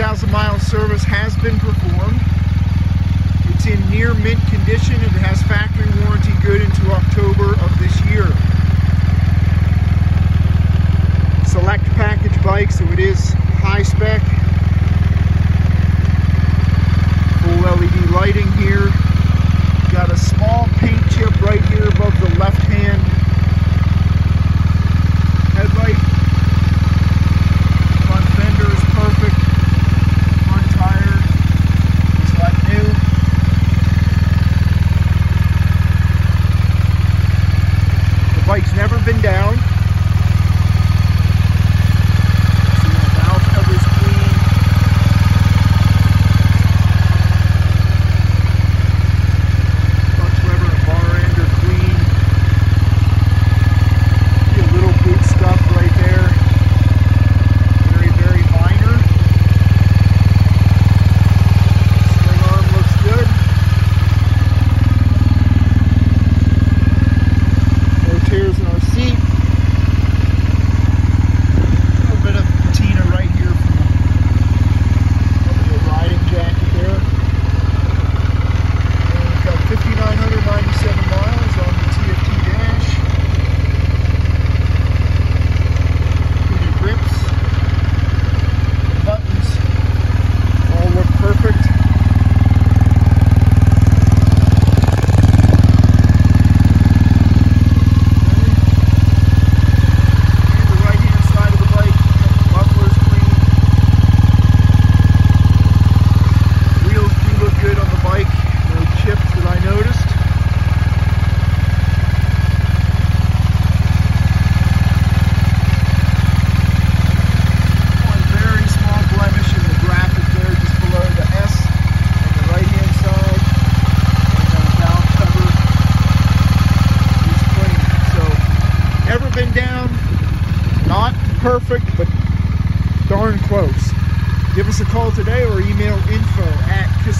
6,000 mile service has been performed. It's in near mint condition and it has factory warranty good into October of this year. Select package bike, so it is high spec. bike's never been down. down. Not perfect, but darn close. Give us a call today or email info at kiss